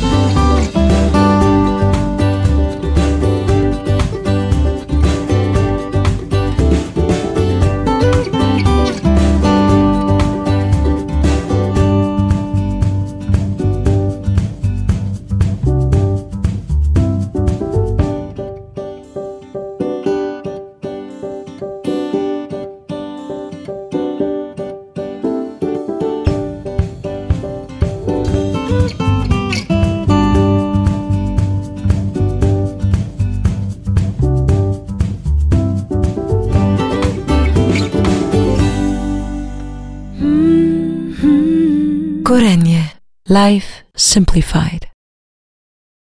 Bye. Gorenje. Life simplified.